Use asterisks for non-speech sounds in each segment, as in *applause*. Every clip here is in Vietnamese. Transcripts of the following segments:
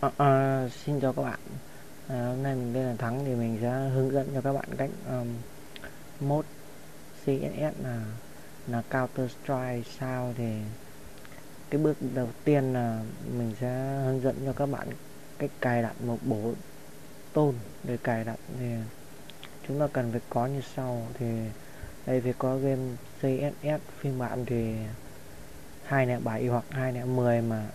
À, à, xin chào các bạn. À, hôm nay mình tên là Thắng thì mình sẽ hướng dẫn cho các bạn cách um, mod CSS là là Counter Strike. Sao thì cái bước đầu tiên là mình sẽ hướng dẫn cho các bạn cách cài đặt một bộ tôn để cài đặt thì chúng ta cần phải có như sau. Thì đây phải có game CSS phiên bản thì 207 hoặc 210 mà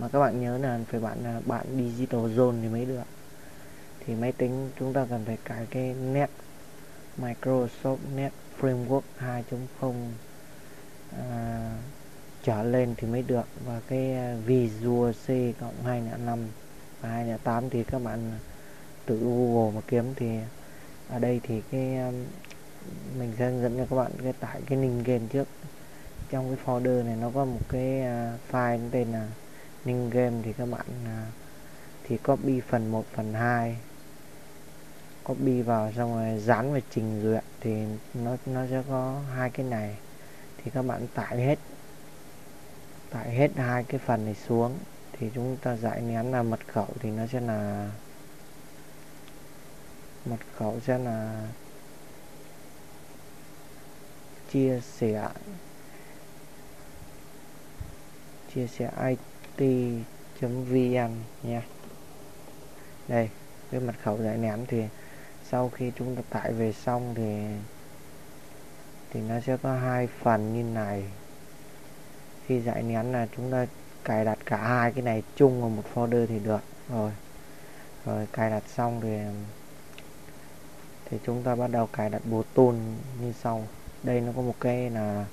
mà các bạn nhớ là phải bạn là bạn digital zone thì mới được. Thì máy tính chúng ta cần phải cài cái net Microsoft Net Framework 2.0 à, trở lên thì mới được. Và cái à, Visual C cộng 205 và 208 thì các bạn tự Google mà kiếm thì ở đây thì cái à, mình sẽ hướng dẫn cho các bạn cái tải cái link game trước. Trong cái folder này nó có một cái à, file tên là ninh game thì các bạn à, thì copy phần 1 phần 2 copy vào xong rồi dán và trình duyệt thì nó nó sẽ có hai cái này. Thì các bạn tải hết tải hết hai cái phần này xuống. Thì chúng ta giải nén là mật khẩu thì nó sẽ là, mật khẩu sẽ là chia sẻ chia sẻ vn nha. Đây cái mật khẩu giải nén thì sau khi chúng ta tải về xong thì thì nó sẽ có hai phần như này. Khi giải nén là chúng ta cài đặt cả hai cái này chung vào một folder thì được. Rồi rồi cài đặt xong thì thì chúng ta bắt đầu cài đặt bộ tool như sau. Đây nó có một cái là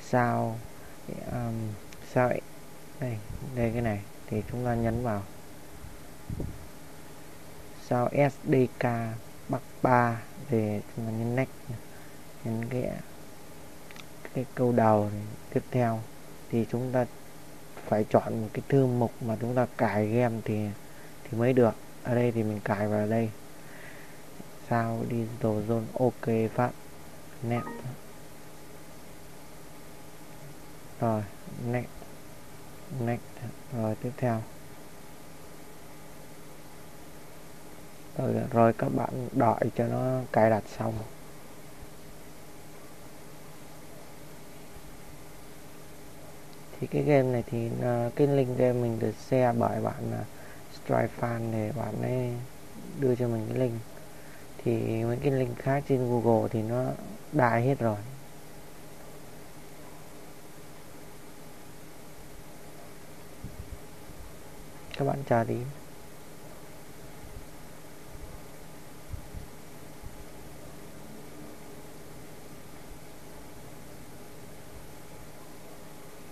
sao um, sao đây đây, cái này. Thì chúng ta nhấn vào. Sao SDK bắc 3 thì chúng ta nhấn next nhấn cái cái câu đầu này. tiếp theo. Thì chúng ta phải chọn một cái thư mục mà chúng ta cài game thì thì mới được. Ở đây thì mình cài vào đây. Sao digital zone, ok phát. Net rồi, next next rồi tiếp theo. Rồi, rồi các bạn đợi cho nó cài đặt xong. Thì cái game này thì à, cái link game mình được share bởi bạn uh, Stripe fan để bạn ấy đưa cho mình cái link. Thì mấy cái link khác trên Google thì nó đại hết rồi. Các bạn chờ đi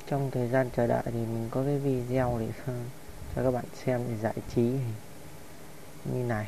trong thời gian chờ đợi thì mình có cái video để cho các bạn xem để giải trí như này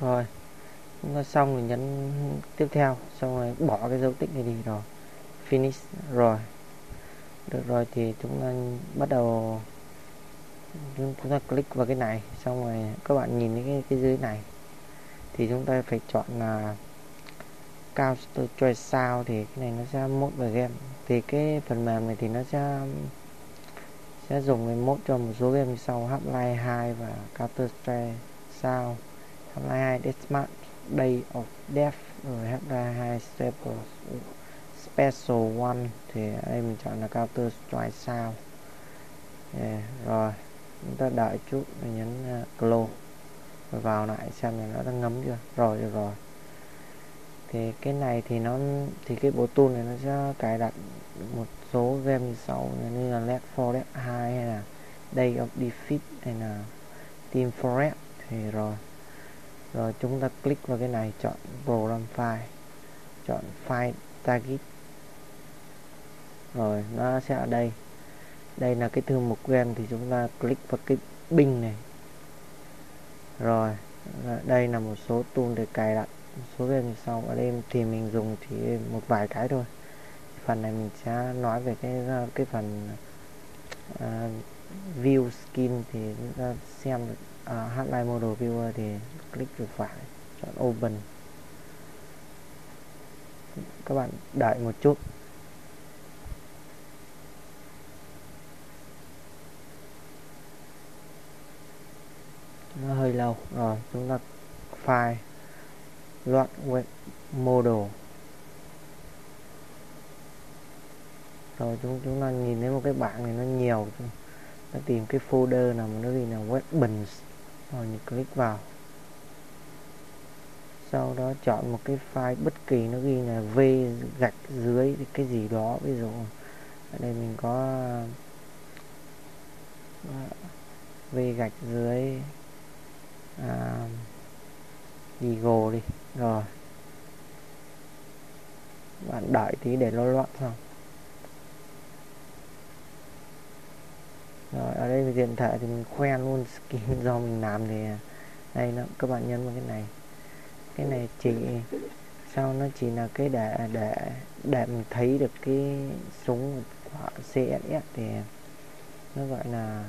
rồi xong rồi nhấn tiếp theo, xong rồi bỏ cái dấu tích này đi rồi. Finish rồi. Được rồi thì chúng ta bắt đầu, chúng ta click vào cái này, xong rồi các bạn nhìn cái cái dưới này. Thì chúng ta phải chọn là Counter choice sao thì cái này nó sẽ mốt về game. Thì cái phần mềm này thì nó sẽ sẽ dùng cái mốt cho một số game như sau. Half-Life 2 và Counter Strike sao. Half-Life 2 Deathmatch. Day of Death rồi Half-Life 2 Special, Special One thì đây mình chọn là Counter Strike sao yeah, rồi chúng ta đợi chút mình nhấn à, uh, close rồi vào lại xem là nó đã ngấm chưa? Rồi được rồi. Thì cái này thì nó thì cái bộ tool này nó sẽ cài đặt một số game như sau như là Left 4 Dead 2 hay là Day of Defeat hay là Team Forest. Thì rồi rồi chúng ta click vào cái này chọn program file chọn file target. Rồi nó sẽ ở đây. Đây là cái thư mục quen thì chúng ta click vào cái binh này. Rồi đây là một số tool để cài đặt. Một số game sau ở đây thì mình dùng chỉ một vài cái thôi. Phần này mình sẽ nói về cái ờ, cái phần uh, view skin thì chúng ta xem được uh, Hotline Model Viewer thì click chuột phải chọn Open. Các bạn đợi một chút. Nó hơi lâu. Rồi chúng ta file loạt web model. Rồi chúng chúng ta nhìn thấy một cái bảng này nó nhiều. Nó tìm cái folder nào mà nó ghi là bình rồi mình click vào. Sau đó chọn một cái file bất kỳ nó ghi là v gạch dưới cái gì đó. Ví dụ ở đây mình có v gạch dưới à, Eagle đi. Rồi. Bạn đợi tí để nó loạn xong. Rồi ở diện thì mình khoe luôn skin *laughs* do mình làm thì à, đây nó, các bạn nhấn vào cái này. Cái này chỉ, sau nó chỉ là cái để à, để để mình thấy được cái súng của CSS thì nó gọi là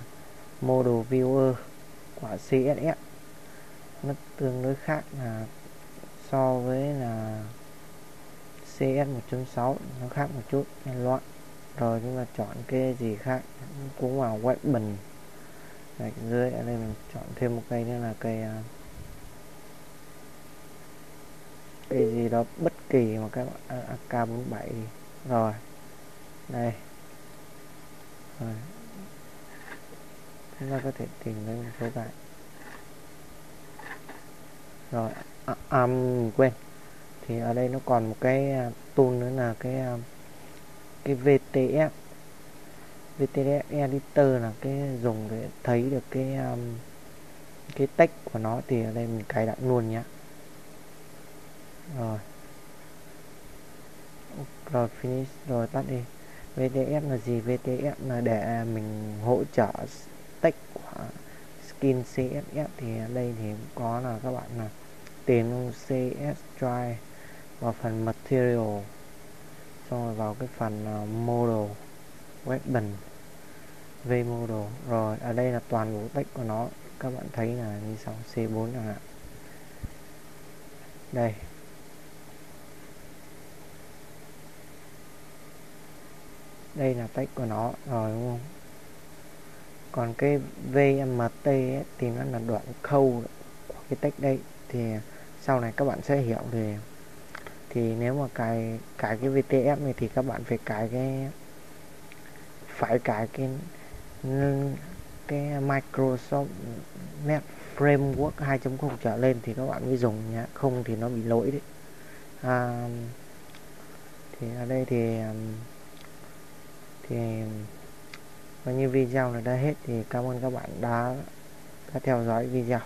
model viewer của CSS nó tương đối khác là so với là CS 1.6 nó khác một chút nên loạn. Rồi chúng ta chọn cái gì khác cũng vào weapon gạch dưới ở đây mình chọn thêm một cây nữa là cây à, cây gì đó bất kỳ mà các bạn à, AK47 rồi. Đây. Rồi. Chúng ta có thể tìm thấy một số bạn. Rồi à, à, quên. Thì ở đây nó còn một cái à, tool nữa là cái cái VTF VTS e- editor là cái dùng để thấy được cái um, cái text của nó thì ở đây mình cài đặt luôn nhé rồi. Rồi finish rồi tắt đi. VTS là gì? VTS là để mình hỗ trợ text của skin CSS thì ở đây thì có là các bạn là tìm CS drive vào phần material. Xong rồi vào cái phần uh, model weapon v model rồi ở đây là toàn bộ text của nó. Các bạn thấy là như sau C4 chẳng hạn. Đây. Đây là text của nó rồi đúng không? Còn cái VMT ấy, thì nó là đoạn khâu của cái text đây. Thì sau này các bạn sẽ hiểu về. Thì nếu mà cài cài cái VTF này thì các bạn phải cài cái phải cài cái cái Microsoft Net Framework 2.0 trở lên thì các bạn mới dùng nhé không thì nó bị lỗi đấy. À, thì ở đây thì um, thì coi như video là đã hết thì cảm ơn các bạn đã đã theo dõi video.